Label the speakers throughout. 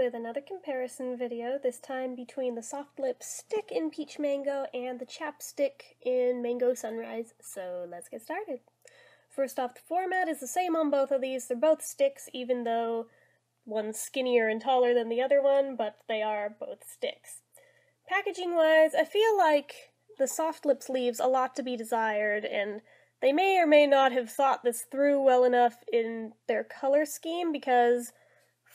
Speaker 1: with another comparison video, this time between the Soft Lip Stick in Peach Mango and the Chapstick in Mango Sunrise, so let's get started. First off, the format is the same on both of these. They're both sticks, even though one's skinnier and taller than the other one, but they are both sticks. Packaging wise, I feel like the Soft Lips leaves a lot to be desired, and they may or may not have thought this through well enough in their color scheme because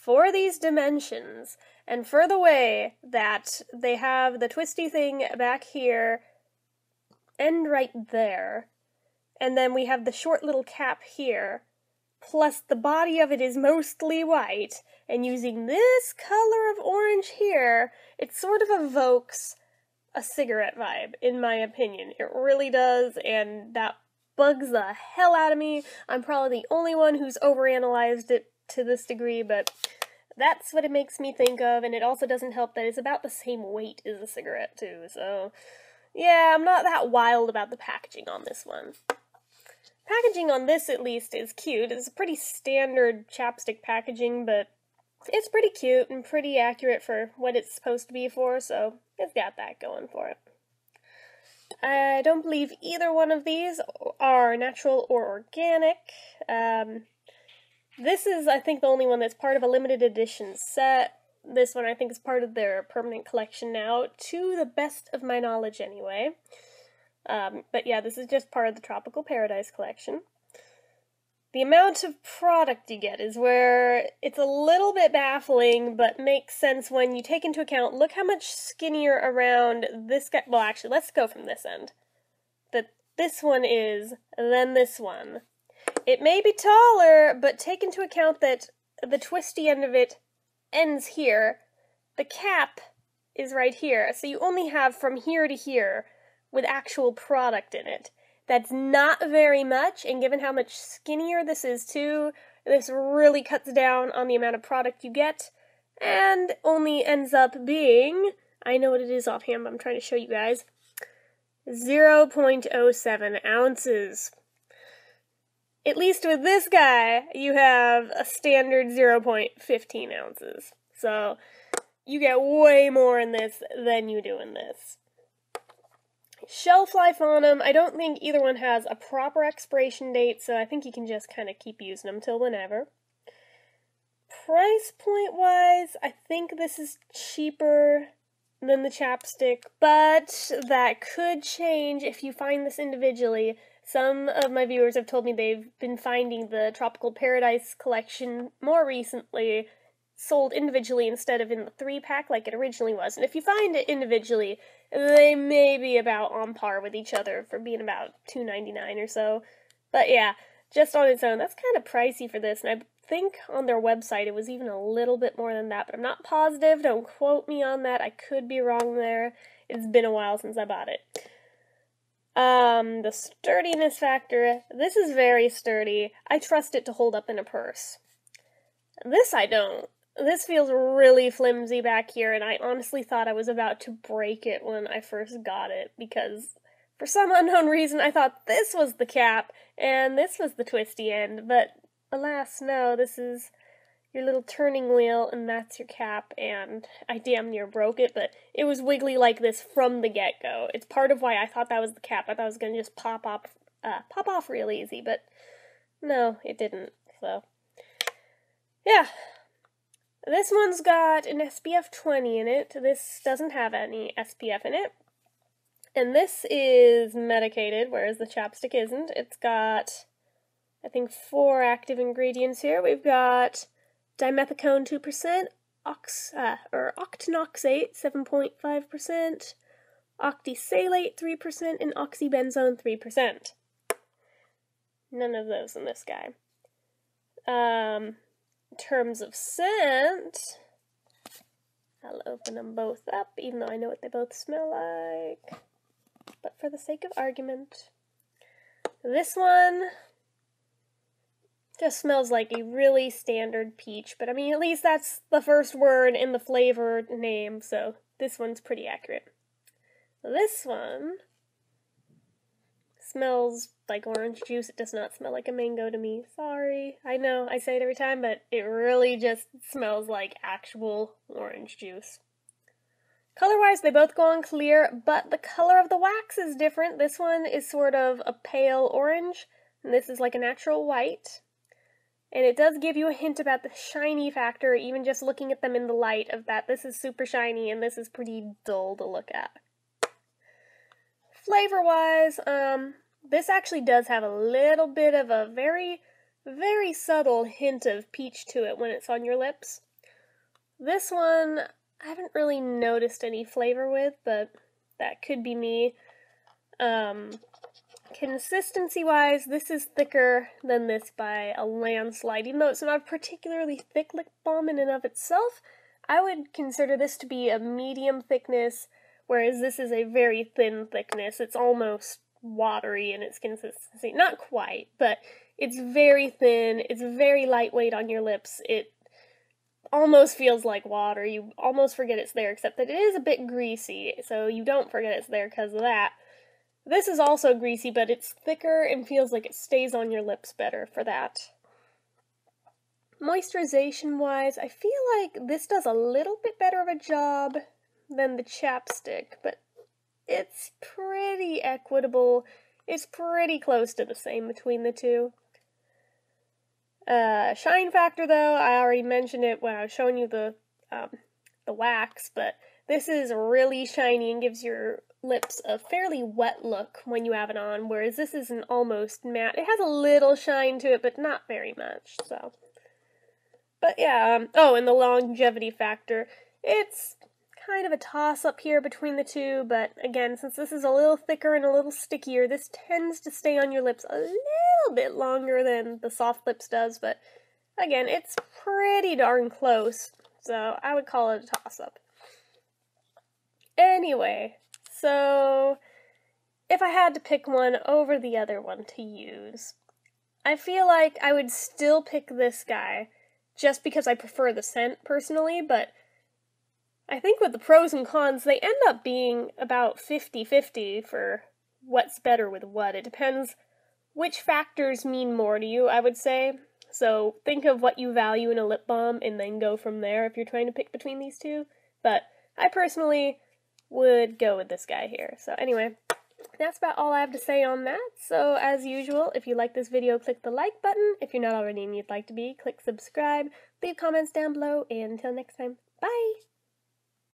Speaker 1: for these dimensions and for the way that they have the twisty thing back here and right there, and then we have the short little cap here, plus the body of it is mostly white, and using this color of orange here, it sort of evokes a cigarette vibe, in my opinion. It really does, and that bugs the hell out of me. I'm probably the only one who's overanalyzed it to this degree, but that's what it makes me think of, and it also doesn't help that it's about the same weight as a cigarette, too, so yeah, I'm not that wild about the packaging on this one. Packaging on this, at least, is cute. It's a pretty standard chapstick packaging, but it's pretty cute and pretty accurate for what it's supposed to be for, so it's got that going for it. I don't believe either one of these are natural or organic. Um, this is, I think, the only one that's part of a limited edition set. This one, I think, is part of their permanent collection now, to the best of my knowledge, anyway. Um, but yeah, this is just part of the Tropical Paradise collection. The amount of product you get is where it's a little bit baffling, but makes sense when you take into account look how much skinnier around this guy. Well, actually, let's go from this end. That this one is than this one. It may be taller, but take into account that the twisty end of it ends here. The cap is right here, so you only have from here to here with actual product in it. That's not very much, and given how much skinnier this is too, this really cuts down on the amount of product you get, and only ends up being, I know what it is offhand, but I'm trying to show you guys, 0.07 ounces. At least with this guy, you have a standard 0.15 ounces. So, you get way more in this than you do in this. Shelf life on them, I don't think either one has a proper expiration date, so I think you can just kind of keep using them till whenever. Price point wise, I think this is cheaper than the chapstick, but that could change if you find this individually. Some of my viewers have told me they've been finding the Tropical Paradise collection more recently sold individually instead of in the three pack like it originally was. And if you find it individually, they may be about on par with each other for being about two ninety nine or so. But yeah, just on its own, that's kind of pricey for this. And I think on their website it was even a little bit more than that, but I'm not positive. Don't quote me on that. I could be wrong there. It's been a while since I bought it. Um, the sturdiness factor. This is very sturdy. I trust it to hold up in a purse. This I don't. This feels really flimsy back here, and I honestly thought I was about to break it when I first got it because for some unknown reason I thought this was the cap and this was the twisty end, but alas, no, this is your little turning wheel and that's your cap, and I damn near broke it, but it was wiggly like this from the get go. It's part of why I thought that was the cap. I thought it was gonna just pop off, uh, pop off real easy, but no, it didn't. So, yeah, this one's got an SPF 20 in it. This doesn't have any SPF in it. And this is medicated, whereas the chapstick isn't. It's got, I think, four active ingredients here. We've got dimethicone 2%, ox, uh, or octinoxate 7.5%, octisalate 3%, and oxybenzone 3%. None of those in this guy. Um, terms of scent, I'll open them both up, even though I know what they both smell like. But for the sake of argument, this one just smells like a really standard peach, but I mean, at least that's the first word in the flavor name, so this one's pretty accurate. This one smells like orange juice. It does not smell like a mango to me. Sorry. I know, I say it every time, but it really just smells like actual orange juice. Color-wise, they both go on clear, but the color of the wax is different. This one is sort of a pale orange, and this is like a natural white. And it does give you a hint about the shiny factor, even just looking at them in the light, of that this is super shiny and this is pretty dull to look at. Flavor-wise, um, this actually does have a little bit of a very, very subtle hint of peach to it when it's on your lips. This one, I haven't really noticed any flavor with, but that could be me. Um, consistency wise, this is thicker than this by a landslide. Even though it's not a particularly thick lip balm in and of itself, I would consider this to be a medium thickness, whereas this is a very thin thickness. It's almost watery in its consistency. Not quite, but it's very thin, it's very lightweight on your lips. It almost feels like water. You almost forget it's there, except that it is a bit greasy, so you don't forget it's there because of that. This is also greasy, but it's thicker and feels like it stays on your lips better for that. Moisturization wise, I feel like this does a little bit better of a job than the chapstick, but it's pretty equitable. It's pretty close to the same between the two. Uh, shine factor, though, I already mentioned it when I was showing you the um, the wax, but this is really shiny and gives your lips a fairly wet look when you have it on, whereas this is an almost matte. It has a little shine to it, but not very much, so. But yeah, um, oh, and the longevity factor. It's kind of a toss up here between the two, but again, since this is a little thicker and a little stickier, this tends to stay on your lips a little bit longer than the soft lips does, but again, it's pretty darn close, so I would call it a toss up. Anyway, so if I had to pick one over the other one to use, I feel like I would still pick this guy just because I prefer the scent personally, but I think with the pros and cons, they end up being about 50 50 for what's better with what. It depends which factors mean more to you, I would say. So think of what you value in a lip balm and then go from there if you're trying to pick between these two. But I personally would go with this guy here. So anyway, that's about all I have to say on that. So as usual, if you like this video, click the like button. If you're not already and you'd like to be, click subscribe. Leave comments down below, and until next time, bye!